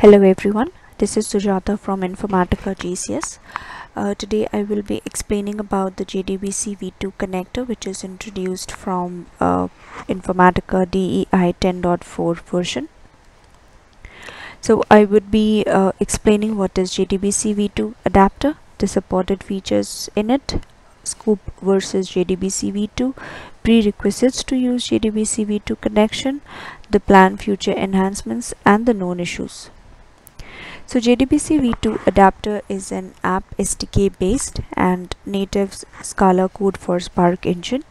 Hello everyone, this is Sujata from Informatica GCS. Uh, today I will be explaining about the JDBC v2 connector which is introduced from uh, Informatica DEI 10.4 version. So I would be uh, explaining what is JDBC v2 adapter, the supported features in it, Sqoop versus JDBC v2, prerequisites to use JDBC v2 connection, the planned future enhancements and the known issues. So JDBC v2 adapter is an app SDK based and native Scala code for Spark engine.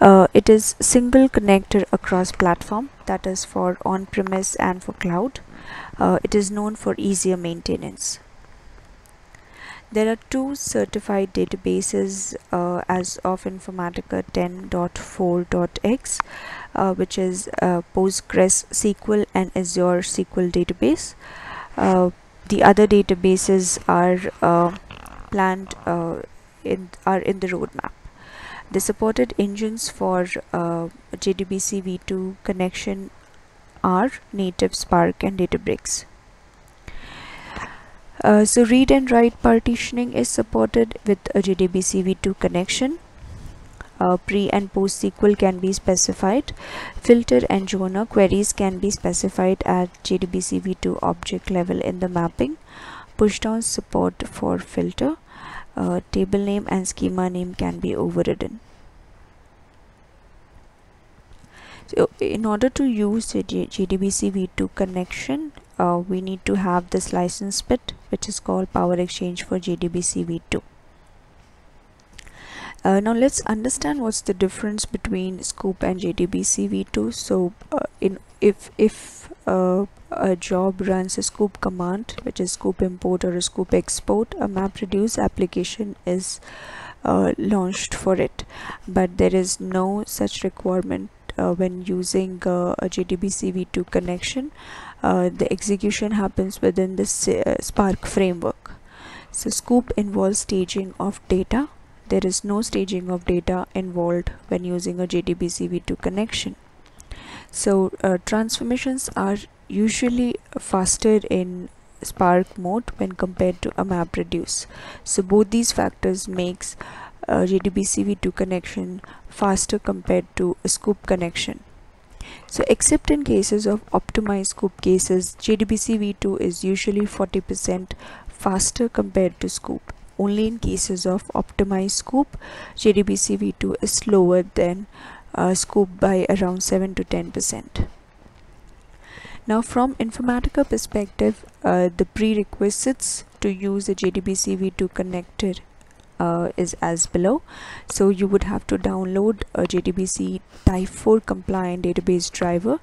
Uh, it is single connector across platform that is for on-premise and for cloud. Uh, it is known for easier maintenance. There are two certified databases uh, as of Informatica 10.4.x uh, which is uh, Postgres SQL and Azure SQL database. The other databases are uh, planned uh, in are in the roadmap. The supported engines for uh, JDBC v2 connection are Native Spark and Databricks. Uh, so read and write partitioning is supported with a JDBC v2 connection uh, pre and post SQL can be specified. Filter and joiner queries can be specified at JDBC v2 object level in the mapping. Pushdown support for filter. Uh, table name and schema name can be overridden. So in order to use the JDBC v2 connection, uh, we need to have this license bit which is called power exchange for JDBC v2 uh, now let's understand what's the difference between Sqoop and JDBC v2 so uh, in if if uh, a job runs a Sqoop command which is Sqoop import or a Sqoop export a MapReduce application is uh, launched for it. But there is no such requirement uh, when using uh, a JDBC v2 connection. The execution happens within the Spark framework. So Sqoop involves staging of data there is no staging of data involved when using a JDBC v2 connection. So uh, transformations are usually faster in Spark mode when compared to a MapReduce. So both these factors makes a JDBC v2 connection faster compared to a Sqoop connection. So except in cases of optimized Sqoop cases, JDBC v2 is usually 40% faster compared to Sqoop only in cases of optimized Sqoop JDBC v2 is slower than uh, Sqoop by around 7 to 10 percent. Now from Informatica perspective uh, the prerequisites to use a JDBC v2 connector uh, is as below. So you would have to download a JDBC type 4 compliant database driver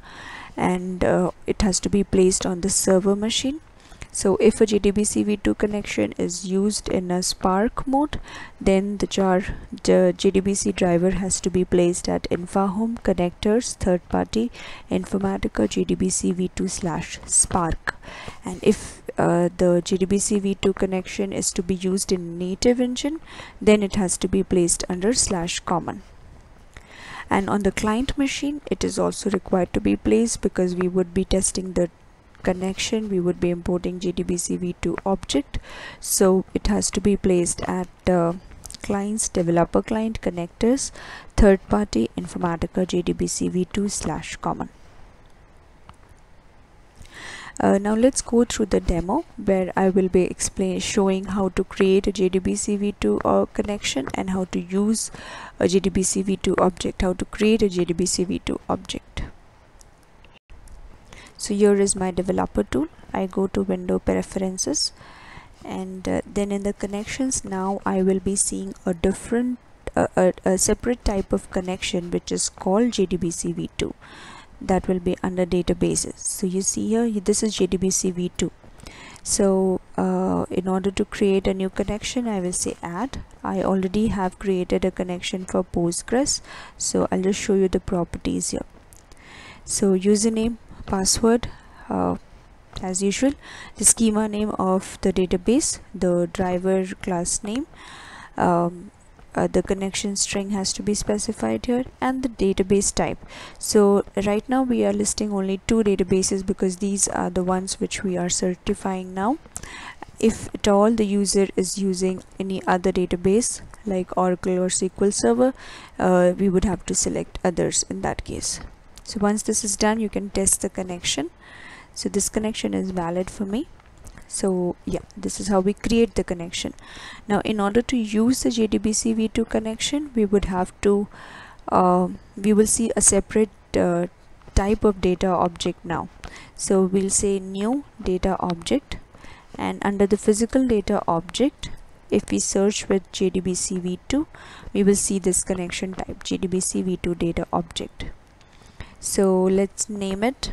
and uh, it has to be placed on the server machine so if a JDBC v2 connection is used in a Spark mode then the jar the JDBC driver has to be placed at InfaHome connectors third party Informatica JDBC v2 slash Spark. And if uh, the JDBC v2 connection is to be used in native engine then it has to be placed under slash common. And on the client machine it is also required to be placed because we would be testing the connection we would be importing JDBC v2 object. So it has to be placed at uh, clients developer client connectors third party informatica JDBC v2 slash common. Uh, now let's go through the demo where I will be explain showing how to create a JDBC v2 uh, connection and how to use a JDBC v2 object how to create a JDBC v2 object so here is my developer tool. I go to window preferences and uh, then in the connections now I will be seeing a different uh, a, a, separate type of connection which is called JDBC v2 that will be under databases. So you see here this is JDBC v2 so uh, in order to create a new connection I will say add. I already have created a connection for Postgres. So I'll just show you the properties here. So username password uh, as usual the schema name of the database the driver class name um, uh, the connection string has to be specified here and the database type. So right now we are listing only two databases because these are the ones which we are certifying now. If at all the user is using any other database like Oracle or SQL Server uh, we would have to select others in that case so once this is done you can test the connection. So this connection is valid for me. So yeah this is how we create the connection. Now in order to use the JDBC v2 connection we would have to uh, we will see a separate uh, type of data object now. So we'll say new data object. And under the physical data object if we search with JDBC v2 we will see this connection type JDBC v2 data object so let's name it.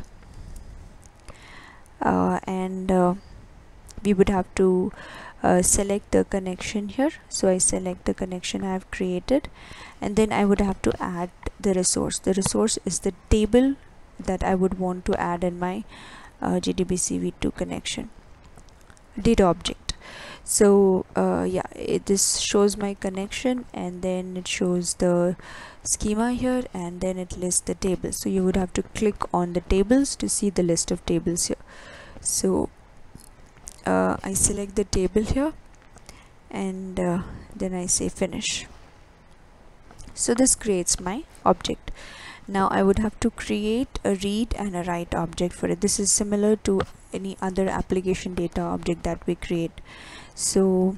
Uh, and uh, we would have to uh, select the connection here. So I select the connection I have created. And then I would have to add the resource. The resource is the table that I would want to add in my uh, JDBC v2 connection. Data object so uh, yeah it, this shows my connection and then it shows the schema here and then it lists the tables. So you would have to click on the tables to see the list of tables here. So uh, I select the table here and uh, then I say finish. So this creates my object now I would have to create a read and a write object for it. This is similar to any other application data object that we create. So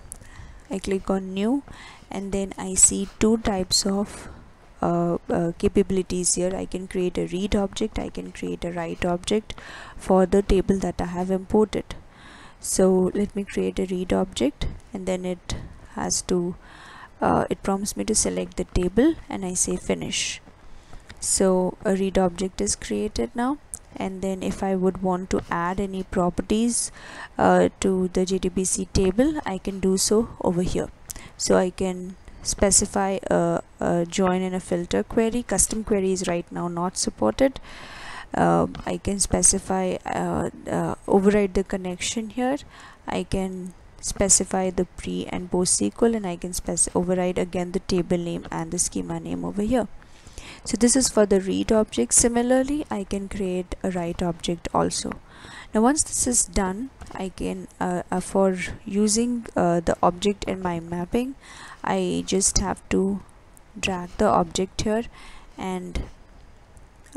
I click on new and then I see two types of uh, uh, capabilities here. I can create a read object I can create a write object for the table that I have imported. So let me create a read object and then it has to uh, it prompts me to select the table and I say finish so a read object is created now. And then if I would want to add any properties uh, to the JDBC table I can do so over here. So I can specify a, a join and a filter query. Custom query is right now not supported. Uh, I can specify uh, uh, override the connection here. I can specify the pre and post SQL and I can specify override again the table name and the schema name over here so this is for the read object. Similarly I can create a write object also. Now once this is done I can uh, uh, for using uh, the object in my mapping I just have to drag the object here and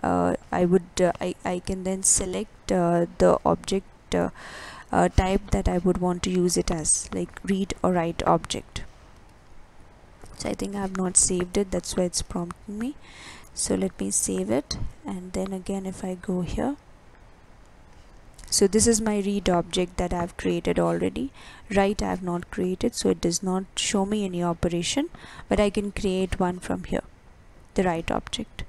uh, I would uh, I, I can then select uh, the object type that I would want to use it as like read or write object. So I think I have not saved it. That's why it's prompting me so let me save it and then again if I go here. So this is my read object that I've created already. Write I have not created so it does not show me any operation but I can create one from here the write object.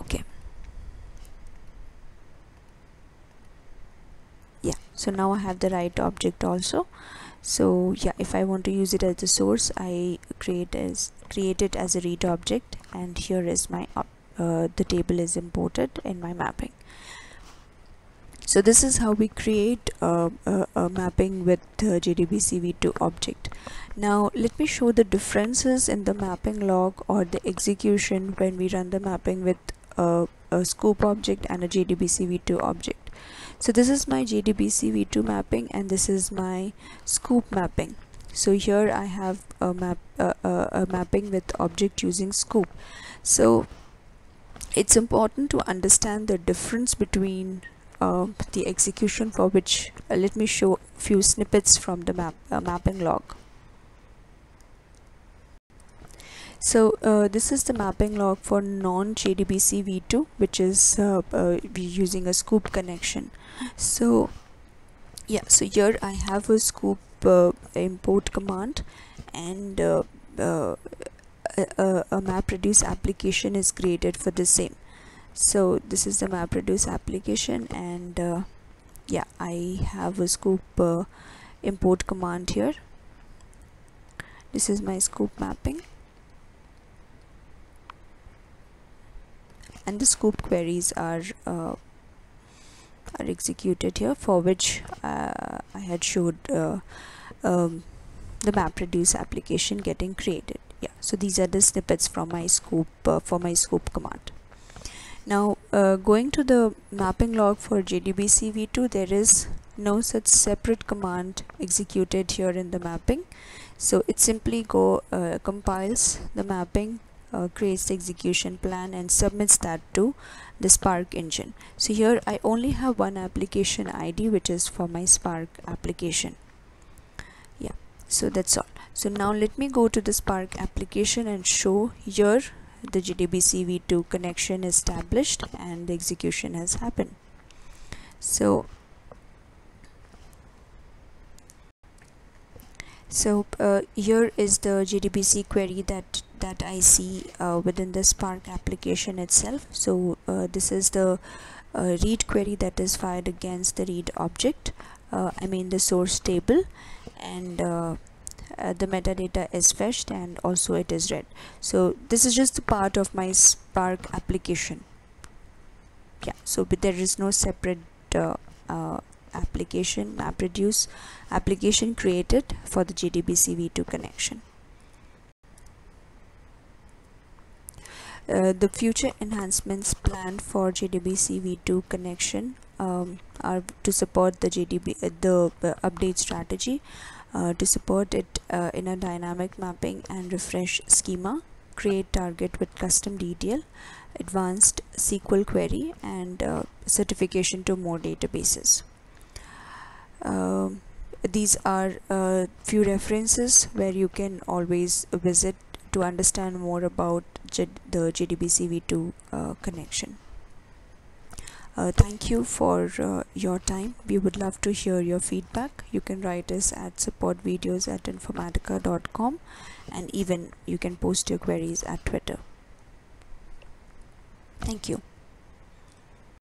Okay. Yeah so now I have the write object also so yeah if I want to use it as a source I create as create it as a read object and here is my uh, the table is imported in my mapping. So this is how we create a, a mapping with uh, JDBC v2 object. Now let me show the differences in the mapping log or the execution when we run the mapping with a, a Sqoop object and a JDBC v2 object so this is my JDBC v2 mapping and this is my Sqoop mapping. So here I have a map uh, uh, a mapping with object using Sqoop. So it's important to understand the difference between uh, the execution for which uh, let me show a few snippets from the map uh, mapping log so uh, this is the mapping log for non JDBC v2 which is uh, uh, using a Sqoop connection. So yeah so here I have a Sqoop uh, import command and uh, uh, a, a MapReduce application is created for the same. So this is the MapReduce application and yeah I have a Sqoop import command here. This is my Sqoop mapping and the Sqoop queries are uh, are executed here for which uh, I had showed uh, um, the MapReduce application getting created. Yeah so these are the snippets from my Sqoop uh, for my Sqoop command. Now uh, going to the mapping log for JDBC v2 there is no such separate command executed here in the mapping. So it simply go uh, compiles the mapping uh, creates the execution plan and submits that to the spark engine. So here I only have one application ID which is for my spark application. Yeah so that's all. So now let me go to the spark application and show here the JDBC v2 connection established and the execution has happened. So so uh, here is the JDBC query that that I see uh, within the Spark application itself. So uh, this is the uh, read query that is fired against the read object uh, I mean the source table and uh, the metadata is fetched and also it is read. So this is just the part of my Spark application. Yeah so but there is no separate application MapReduce application created for the JDBC v2 connection. Uh, the future enhancements planned for JDBC v2 connection um, are to support the JDB uh, the uh, update strategy uh, to support it uh, in a dynamic mapping and refresh schema create target with custom DDL advanced SQL query and uh, certification to more databases. Um, these are a few references where you can always visit to understand more about the JDBC v2 uh, connection. Uh, thank you for uh, your time. We would love to hear your feedback. You can write us at supportvideos at informatica.com and even you can post your queries at Twitter. Thank you.